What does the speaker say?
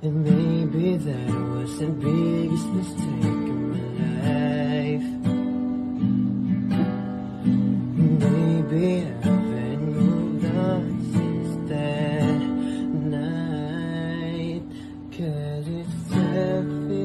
And maybe that was the biggest mistake of my life. Maybe I've been moved on since that night. Cause it's tough.